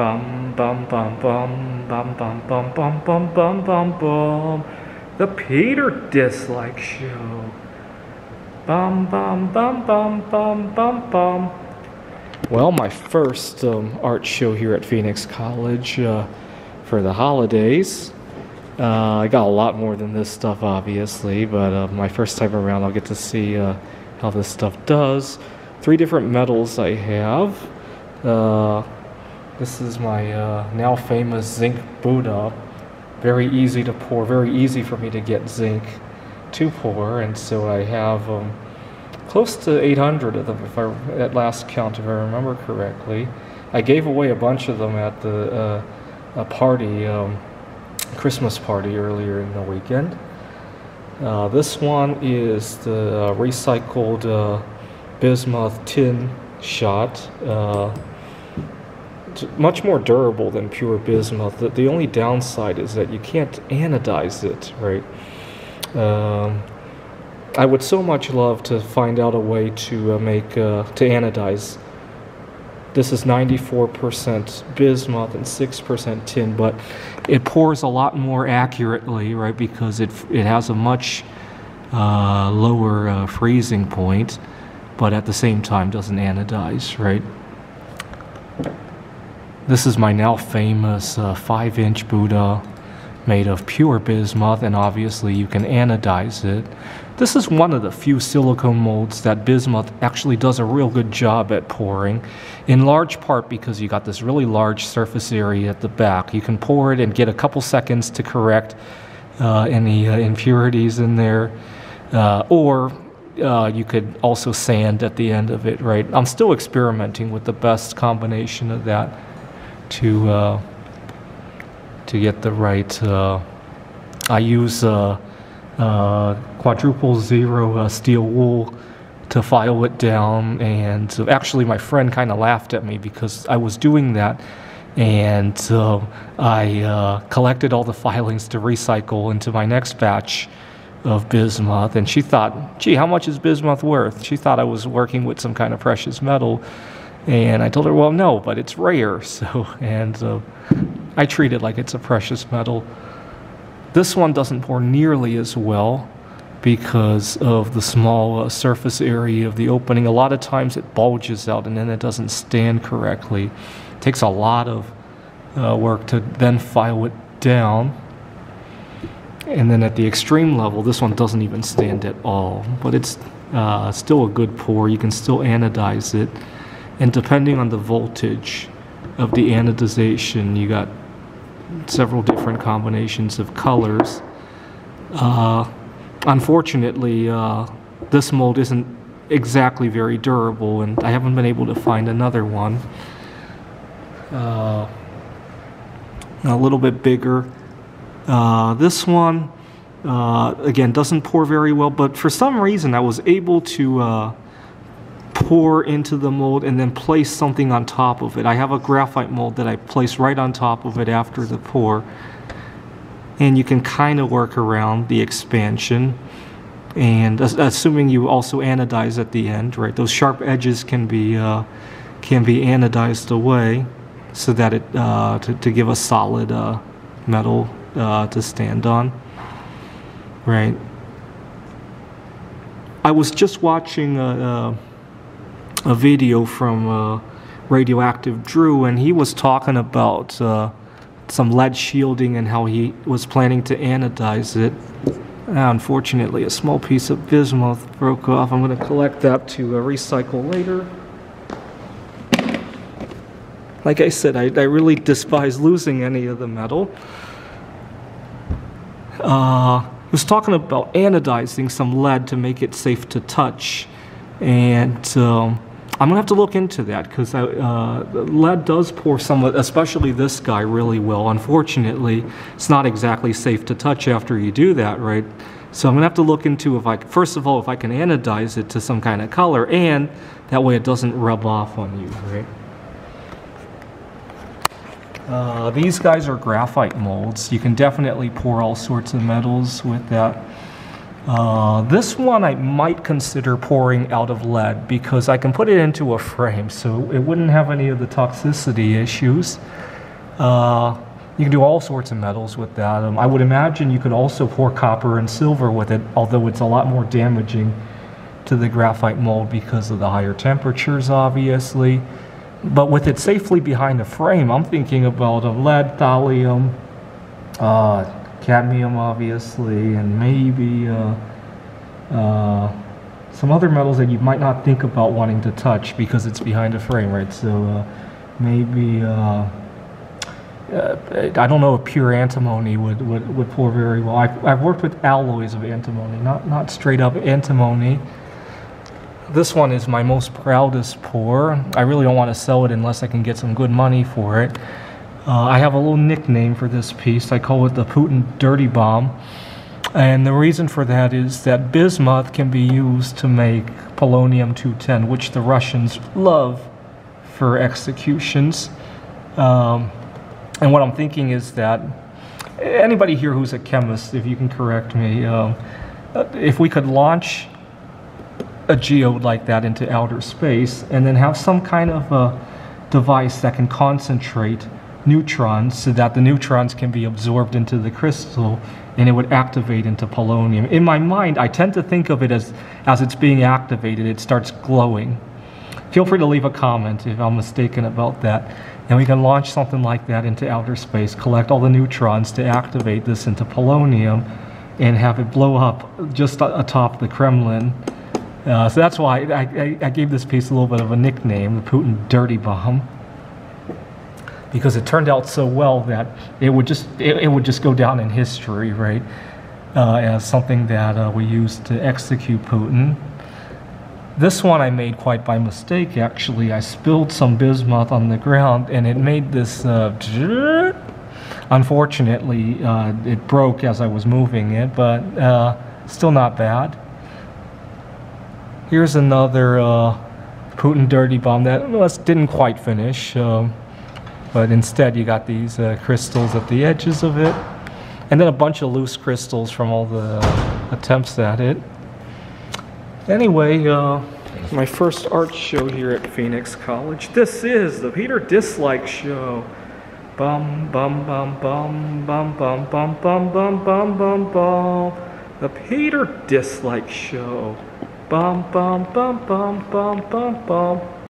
Bum bum bum bum bum bum bum bum bum bum bum bum. The Peter Dislike Show. Bum bum bum bum bum bum bum. Well, my first um, art show here at Phoenix College uh, for the holidays. Uh, I got a lot more than this stuff, obviously, but uh, my first time around, I'll get to see uh, how this stuff does. Three different metals I have. Uh, this is my uh, now famous zinc Buddha. Very easy to pour, very easy for me to get zinc to pour, and so I have um, close to 800 of them if I, at last count, if I remember correctly. I gave away a bunch of them at the uh, a party, um, Christmas party earlier in the weekend. Uh, this one is the uh, recycled uh, bismuth tin shot. Much more durable than pure bismuth. The, the, only downside is that you can't anodize it, right? Um, I would so much love to find out a way to uh, make uh, to anodize. This is 94% bismuth and 6% tin, but it pours a lot more accurately, right? Because it it has a much uh, lower uh, freezing point, but at the same time doesn't anodize, right? This is my now famous uh, 5 inch Buddha made of pure bismuth, and obviously you can anodize it. This is one of the few silicone molds that bismuth actually does a real good job at pouring, in large part because you got this really large surface area at the back. You can pour it and get a couple seconds to correct uh, any uh, impurities in there, uh, or uh, you could also sand at the end of it, right? I'm still experimenting with the best combination of that to uh, to get the right. Uh, I use uh, uh, quadruple zero uh, steel wool to file it down, and actually, my friend kind of laughed at me because I was doing that. And I collected all the filings to recycle into my next batch of bismuth. And she thought, gee, how much is bismuth worth? She thought I was working with some kind of precious metal. And I told her, well, no, but it's rare. So, and uh, I treat it like it's a precious metal. This one doesn't pour nearly as well because of the small uh, surface area of the opening. A lot of times it bulges out and then it doesn't stand correctly. It takes a lot of uh, work to then file it down. And then at the extreme level, this one doesn't even stand at all. But it's uh, still a good pour. You can still anodize it and depending on the voltage of the anodization, you got several different combinations of colors. Uh, unfortunately, uh, this mold isn't exactly very durable, and I haven't been able to find another one. Uh, a little bit bigger. Uh, this one, uh, again, doesn't pour very well, but for some reason I was able to uh, pour into the mold and then place something on top of it. I have a graphite mold that I place right on top of it after the pour. And you can kind of work around the expansion. And assuming you also anodize at the end, right? Those sharp edges can be uh, can be anodized away so that it uh, to, to give a solid uh, metal uh, to stand on, right? I was just watching a, video from uh, Radioactive Drew, and he was talking about uh, some lead shielding and how he was planning to anodize it. Unfortunately, a small piece of bismuth broke off. I'm going to collect that to uh, recycle later. Like I said, I, I really despise losing any of the metal. Uh, he was talking about anodizing some lead to make it safe to touch. And um, I'm gonna have to look into that because uh, lead does pour some, especially this guy, really well. Unfortunately, it's not exactly safe to touch after you do that, right? So I'm gonna have to look into if I, first of all, if I can anodize it to some kind of color, and that way it doesn't rub off on you, right? Uh, these guys are graphite molds. You can definitely pour all sorts of metals with that. Uh, this one I might consider pouring out of lead because I can put it into a frame so it wouldn't have any of the toxicity issues. Uh, you can do all sorts of metals with that. Um, I would imagine you could also pour copper and silver with it, although it's a lot more damaging to the graphite mold because of the higher temperatures, obviously. But with it safely behind the frame, I'm thinking about a lead, thallium, uh, cadmium, obviously, and maybe uh, uh, some other metals that you might not think about wanting to touch because it's behind the frame, right? So uh, maybe. Uh, uh, I don't know if pure antimony would, would, would pour very well. I've, I've worked with alloys of antimony, not, not straight up antimony. This one is my most proudest pour. I really don't want to sell it unless I can get some good money for it. Uh, I have a little nickname for this piece. I call it the Putin Dirty Bomb. And the reason for that is that bismuth can be used to make polonium 210, which the Russians love for executions. Um, and what I'm thinking is that anybody here who's a chemist, if you can correct me, um, if we could launch a geode like that into outer space and then have some kind of a device that can concentrate neutrons so that the neutrons can be absorbed into the crystal and it would activate into polonium. In my mind, I tend to think of it as as it's being activated, it starts glowing. Feel free to leave a comment if I'm mistaken about that. And we can launch something like that into outer space, collect all the neutrons to activate this into polonium, and have it blow up just atop the Kremlin. Uh, so that's why I, I, I, gave this piece a little bit of a nickname, the Putin Dirty Bomb, because it turned out so well that it would just it, it would just go down in history, right, uh, as something that uh, we used to execute Putin. This one I made quite by mistake, actually. I spilled some bismuth on the ground and it made this. Uh, unfortunately, uh, it broke as I was moving it, but uh, still not bad. Here's another uh, Putin dirty bomb that well, didn't quite finish, um, but instead you got these uh, crystals at the edges of it, and then a bunch of loose crystals from all the attempts at it. Anyway, uh, my first art show here at Phoenix College. This is the Peter Dislike Show. Bum bum bum bum bum bum bum bum bum bum bum bum. The Peter Dislike Show. Bum bum bum bum bum bum bum.